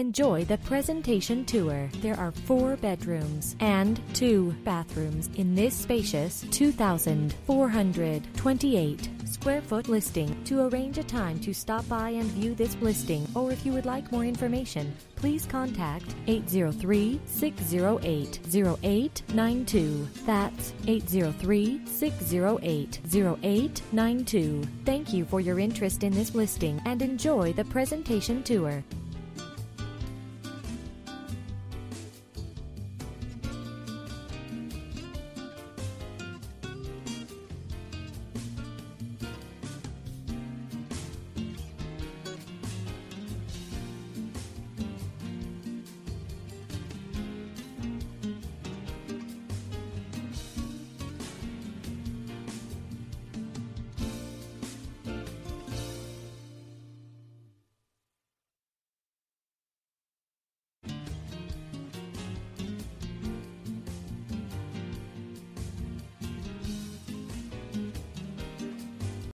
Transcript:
Enjoy the presentation tour. There are four bedrooms and two bathrooms in this spacious 2,428 square foot listing. To arrange a time to stop by and view this listing, or if you would like more information, please contact 803 608 0892. That's 803 608 0892. Thank you for your interest in this listing and enjoy the presentation tour.